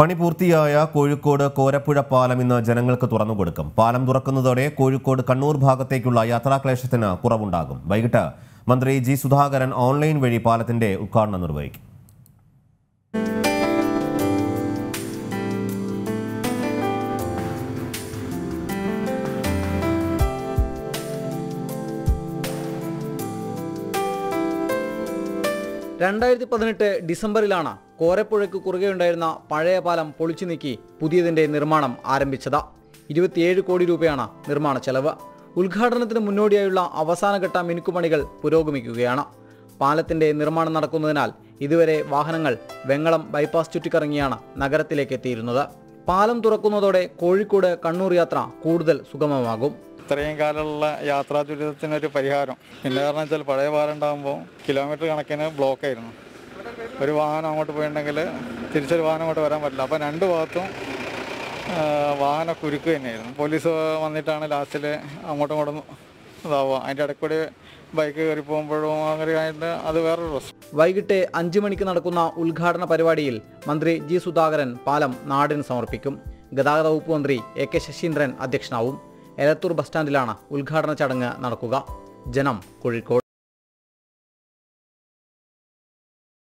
പണി പൂർത്തിയായ കോഴിക്കോട് കോരപ്പുഴ പാലം ഇന്ന് ജനങ്ങൾക്ക് തുറന്നുകൊടുക്കും. പാലം തുറക്കുന്നതോടെ കോഴിക്കോട് കണ്ണൂർ ഭാഗത്തേക്കുള്ള യാത്രാക്ലേശത്തിന് കുറവുണ്ടാകും. വൈകിട്ട് മന്ത്രി ജി സുധാകരൻ ഓൺലൈൻ വഴി പാലത്തിന്റെ ഉദ്ഘാടനം നിർവഹിക്കും. രണ്ടായിരത്തി പതിനെട്ട് ഡിസംബറിലാണ് കോരപ്പുഴയ്ക്ക് കുറുകെയുണ്ടായിരുന്ന പഴയ പാലം പൊളിച്ചു നീക്കി പുതിയതിന്റെ നിർമ്മാണം ആരംഭിച്ചത്. ഇരുപത്തിയേഴ് കോടി രൂപയാണ് നിർമ്മാണ ചെലവ്. ഉദ്ഘാടനത്തിന് മുന്നോടിയായുള്ള അവസാനഘട്ട മിനുക്കുപണികൾ പുരോഗമിക്കുകയാണ്. പാലത്തിന്റെ നിർമ്മാണം നടക്കുന്നതിനാൽ ഇതുവരെ വാഹനങ്ങൾ വെങ്ങളം ബൈപ്പാസ് ചുറ്റിക്കറങ്ങിയാണ് നഗരത്തിലേക്ക് എത്തിയിരുന്നത്. പാലം തുറക്കുന്നതോടെ കോഴിക്കോട് കണ്ണൂർ യാത്ര കൂടുതൽ സുഗമമാകും. ഇത്രയും കാലമുള്ള യാത്രാ ദുരിതത്തിനൊരു പരിഹാരം. പിന്നെ കാരണം വെച്ചാൽ പഴയ പാലം ഉണ്ടാകുമ്പോൾ കിലോമീറ്റർ കണക്കിന് ബ്ലോക്ക് ആയിരുന്നു. ഒരു വാഹനം അങ്ങോട്ട് പോയിട്ടുണ്ടെങ്കിൽ തിരിച്ചൊരു വാഹനം അങ്ങോട്ട് വരാൻ പറ്റില്ല. അപ്പോൾ രണ്ട് ഭാഗത്തും വാഹന കുരുക്ക് തന്നെയായിരുന്നു. പോലീസ് വന്നിട്ടാണ് ലാസ്റ്റിൽ അങ്ങോട്ടും ഇങ്ങോട്ടും ഇതാവുക. അതിന്റെ ഇടയ്ക്കൂടി ബൈക്ക് കയറി പോകുമ്പോഴും അങ്ങനെ ആയിട്ട് അത് വേറൊരു പ്രശ്നം. വൈകിട്ട് അഞ്ചു മണിക്ക് നടക്കുന്ന ഉദ്ഘാടന പരിപാടിയിൽ മന്ത്രി ജി സുധാകരൻ പാലം നാടിന് സമർപ്പിക്കും. ഗതാഗത വകുപ്പ് മന്ത്രി എ കെ ശശീന്ദ്രൻ അധ്യക്ഷനാവും. എലത്തൂർ ബസ് സ്റ്റാൻഡിലാണ് ഉദ്ഘാടന ചടങ്ങ് നടക്കുക. ജനം കോഴിക്കോട്.